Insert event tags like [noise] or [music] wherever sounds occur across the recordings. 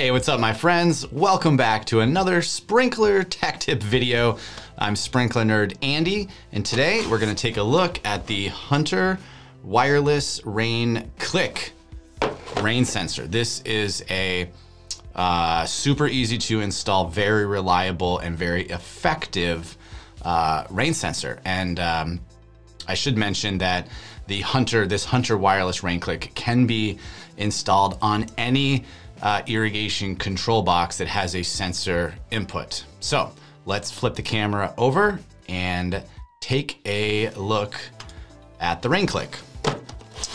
Hey, what's up my friends? Welcome back to another sprinkler tech tip video. I'm sprinkler nerd Andy, and today we're gonna take a look at the Hunter Wireless Rain-Clik rain sensor. This is a uh, super easy to install, very reliable and very effective uh, rain sensor. And um, I should mention that the Hunter, this Hunter wireless Rain-Clik can be installed on any uh, irrigation control box that has a sensor input. So let's flip the camera over and take a look at the Rain-Clik.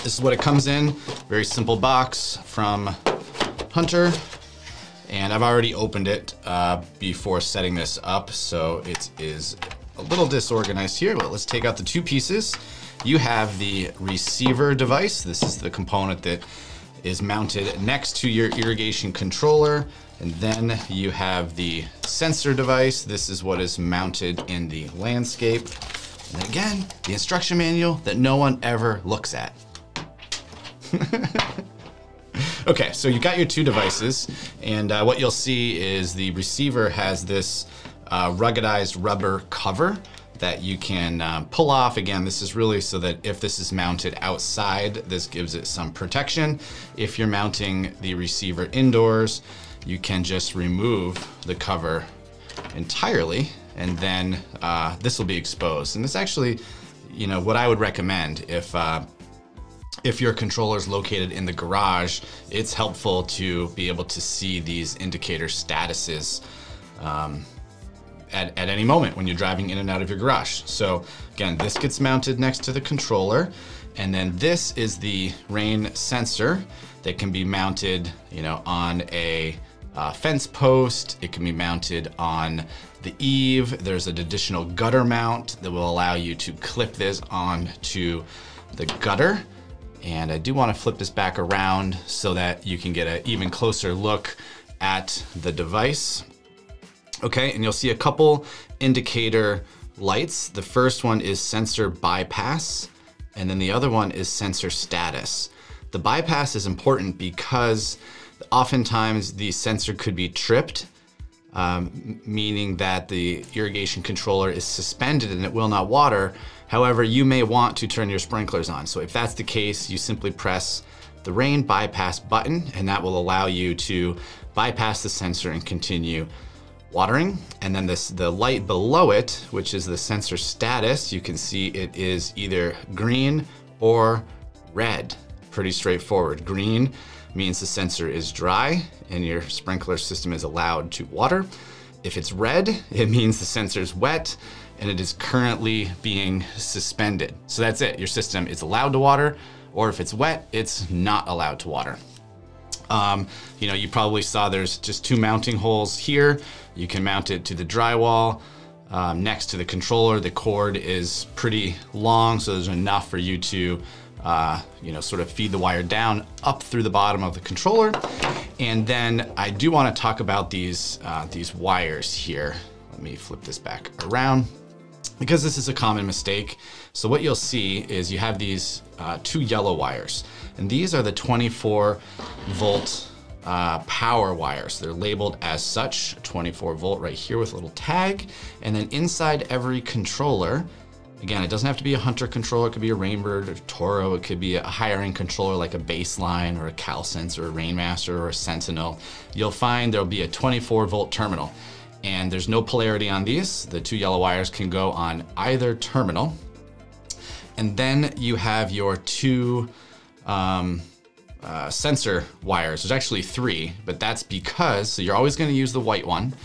This is what it comes in. Very simple box from Hunter. And I've already opened it uh, before setting this up, so it is a little disorganized here, but let's take out the two pieces. You have the receiver device. This is the component that is mounted next to your irrigation controller. And then you have the sensor device. This is what is mounted in the landscape. And again, the instruction manual that no one ever looks at. [laughs] okay, so you got your two devices, and uh, what you'll see is the receiver has this uh, ruggedized rubber cover that you can um, pull off. Again, this is really so that if this is mounted outside, this gives it some protection. If you're mounting the receiver indoors, you can just remove the cover entirely and then uh, this will be exposed. And this actually, you know, what I would recommend if uh, if your controller is located in the garage, it's helpful to be able to see these indicator statuses um, at, at any moment when you're driving in and out of your garage. So again, this gets mounted next to the controller. And then this is the rain sensor that can be mounted, you know, on a uh, fence post. It can be mounted on the eave. There's an additional gutter mount that will allow you to clip this on to the gutter. And I do want to flip this back around so that you can get an even closer look at the device. Okay, and you'll see a couple indicator lights. The first one is sensor bypass, and then the other one is sensor status. The bypass is important because oftentimes the sensor could be tripped, um, meaning that the irrigation controller is suspended and it will not water. However, you may want to turn your sprinklers on. So if that's the case, you simply press the rain bypass button and that will allow you to bypass the sensor and continue watering. And then this the light below it, which is the sensor status, you can see it is either green or red. Pretty straightforward. Green means the sensor is dry and your sprinkler system is allowed to water. If it's red, [laughs] it means the sensor is wet and it is currently being suspended. So that's it. Your system is allowed to water, or if it's wet, it's not allowed to water. Um, you know, you probably saw there's just two mounting holes here. You can mount it to the drywall um, next to the controller. The cord is pretty long, so there's enough for you to, uh, you know, sort of feed the wire down up through the bottom of the controller. And then I do want to talk about these, uh, these wires here. Let me flip this back around because this is a common mistake. So what you'll see is you have these uh, two yellow wires, and these are the 24 volt uh, power wires. They're labeled as such, 24 volt right here with a little tag. And then inside every controller, again, it doesn't have to be a Hunter controller. It could be a Rainbird or Toro. It could be a higher end controller like a Baseline or a CalSense or a Rainmaster or a Sentinel. You'll find there'll be a 24 volt terminal and there's no polarity on these. The two yellow wires can go on either terminal. And then you have your two um, uh, sensor wires. There's actually three, but that's because, so you're always gonna use the white one.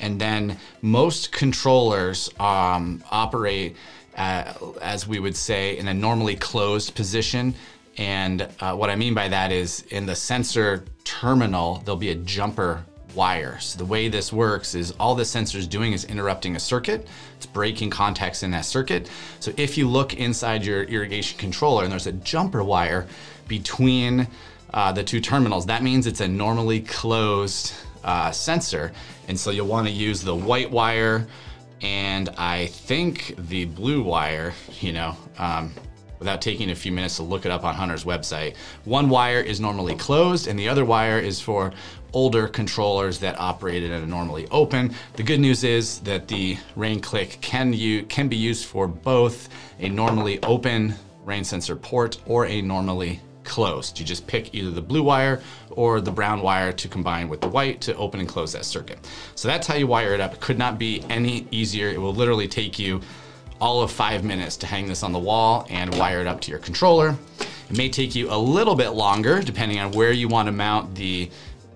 And then most controllers um, operate, uh, as we would say, in a normally closed position. And uh, what I mean by that is in the sensor terminal, there'll be a jumper wire. So the way this works is all the sensor is doing is interrupting a circuit. It's breaking contacts in that circuit. So if you look inside your irrigation controller and there's a jumper wire between uh, the two terminals, that means it's a normally closed uh, sensor. And so you'll wanna use the white wire and I think the blue wire, you know, um, without taking a few minutes to look it up on Hunter's website. One wire is normally closed and the other wire is for older controllers that operated at a normally open. The good news is that the Rain-Clik can, you, can be used for both a normally open rain sensor port or a normally closed. You just pick either the blue wire or the brown wire to combine with the white to open and close that circuit. So that's how you wire it up. It could not be any easier. It will literally take you all of five minutes to hang this on the wall and wire it up to your controller. It may take you a little bit longer depending on where you want to mount the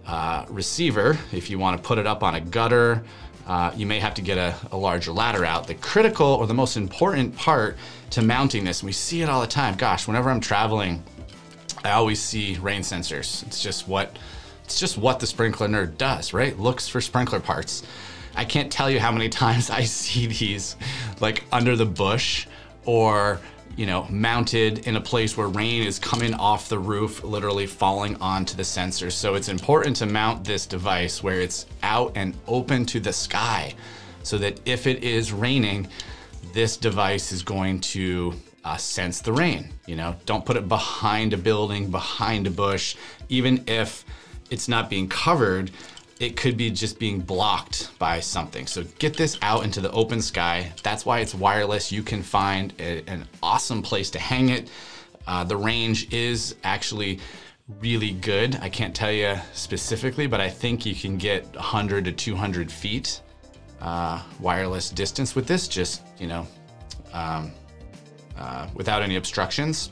uh, receiver. If you want to put it up on a gutter, uh, you may have to get a, a, larger ladder out. The critical or the most important part to mounting this, we see it all the time. Gosh, whenever I'm traveling, I always see rain sensors. It's just what it's just what the sprinkler nerd does, right? Looks for sprinkler parts. I can't tell you how many [laughs] times I see these like under the bush or you know, mounted in a place where rain is coming off the roof, literally falling onto the sensor. So it's important to mount this device where it's out and open to the sky so that if it is raining, this device is going to uh, sense the rain. You know, don't put it behind a building, behind a bush, even if it's not being covered it could be just being blocked by something. So get this out into the open sky. That's why it's wireless. You can find a, an awesome place to hang it. Uh, the range is actually really good. I can't tell you specifically, but I think you can get 100 to 200 feet uh, wireless distance with this, just, you know, um, uh, without any obstructions.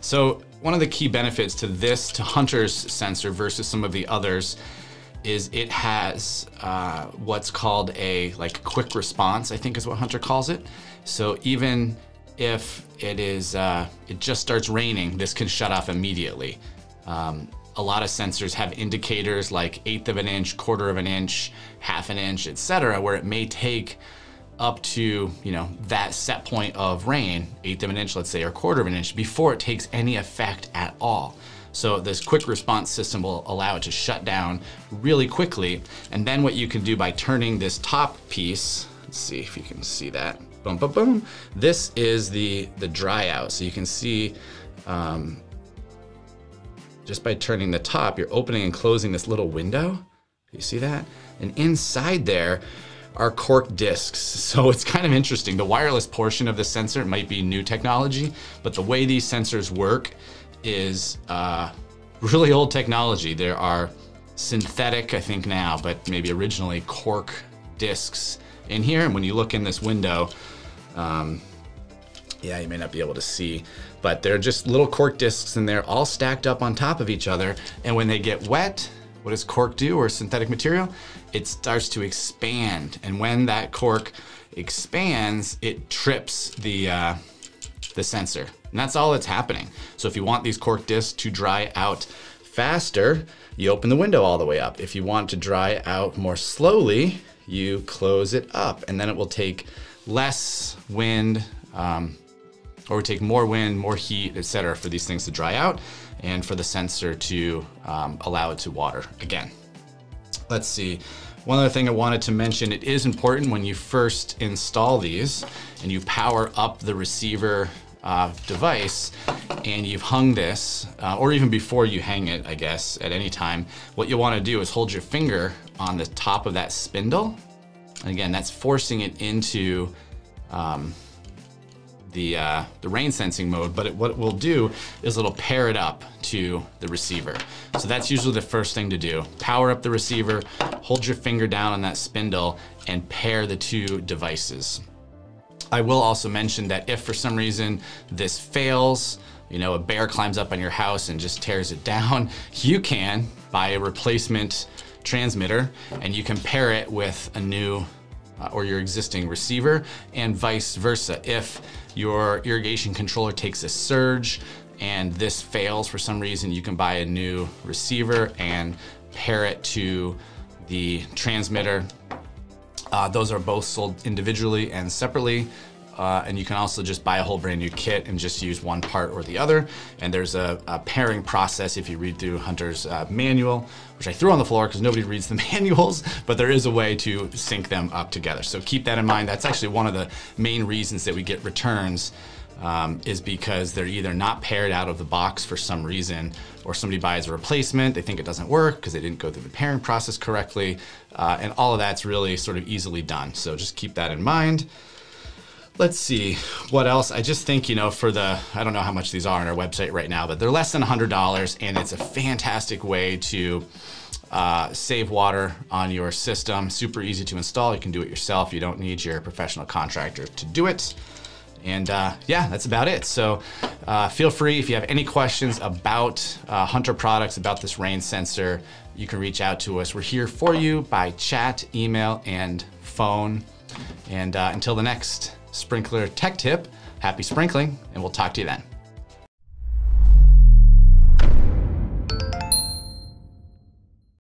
So one of the key benefits to this, to Hunter's sensor versus some of the others, is it has uh, what's called a like quick response, I think is what Hunter calls it. So even if it is, uh, it just starts raining, this can shut off immediately. Um, a lot of sensors have indicators like eighth of an inch, quarter of an inch, half an inch, etc., where it may take up to you know that set point of rain, eighth of an inch, let's say, or quarter of an inch, before it takes any effect at all. So this quick response system will allow it to shut down really quickly. And then what you can do by turning this top piece, let's see if you can see that, boom, boom, boom. This is the, the dry out. So you can see um, just by turning the top, you're opening and closing this little window. You see that? And inside there, are cork discs. [laughs] So it's kind of interesting. The wireless portion of the sensor might be new technology, but the way these sensors work is uh, really old technology. There are synthetic, I think now, but maybe originally cork discs in here. And when you look in this window, um, yeah, you may not be able to see, but they're just little cork discs and they're all stacked up on top of each other. And when they get wet, what does cork do or synthetic material? It starts to expand. And when that cork expands, it trips the, uh, the sensor. And that's all that's happening. So if you want these cork discs to dry out faster, you open the window all the way up. If you want to dry out more slowly, you close it up and then it will take less wind um, or take more wind, more heat, etc. for these things to dry out and for the sensor to um, allow it to water again. Let's see. One other thing I wanted to mention, it is important when you first install these and you power up the receiver uh, device and you've hung this, uh, or even before you hang it, I guess, at any time, what you wanna do is hold your finger on the top of that spindle. And again, that's forcing it into um, the, uh, the rain sensing mode, but it, what it will do is it'll pair it up to the receiver. So that's usually the first thing to do. Power up the receiver, hold your finger down on that spindle, and pair the two devices. I will also mention that if for some reason this fails, you know, a bear climbs up on your house and just tears it down, [laughs] you can buy a replacement transmitter and you can pair it with a new or your existing receiver and vice versa. If your irrigation controller takes a surge and this fails for some reason, you can buy a new receiver and pair it to the transmitter uh, those are both sold individually and separately. Uh, and you can also just buy a whole brand new kit and just use one part or the other. And there's a, a pairing process if you read through Hunter's uh, manual, which I threw on the floor because nobody [laughs] reads the manuals, but there is a way to sync them up together. So keep that in mind. That's actually one of the main reasons that we get returns um, is because they're either not paired out of the box for some reason, or somebody buys a replacement, they think it doesn't work because they didn't go through the pairing process correctly. Uh, and all of that's really sort of easily done. So just keep that in mind. Let's see what else. I just think, you know, for the, I don't know how much these are on our website right now, but they're less than $100 and it's a fantastic way to uh, save water on your system. Super easy to install. You can do it yourself. You don't need your professional contractor to do it. And uh, yeah, that's about it. So uh, feel free if you have any questions about uh, Hunter products, about this rain sensor, you can reach out to us. We're here for you by chat, email, and phone. And uh, until the next sprinkler tech tip, happy sprinkling, and we'll talk to you then.